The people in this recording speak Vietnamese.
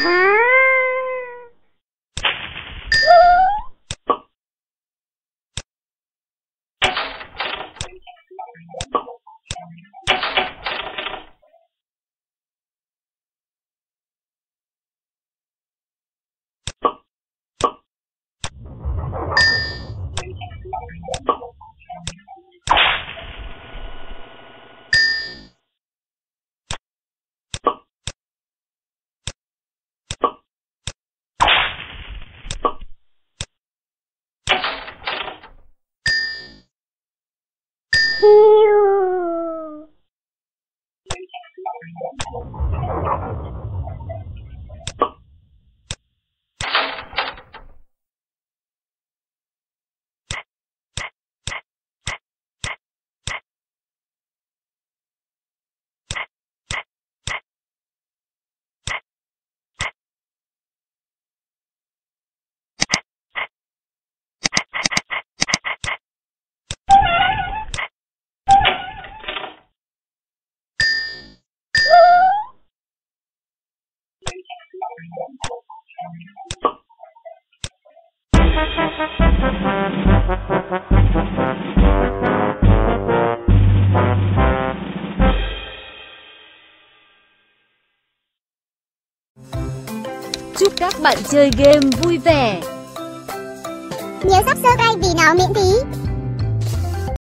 Huh? Chúc các bạn chơi game vui vẻ. Nhớ subscribe vì nó miễn phí.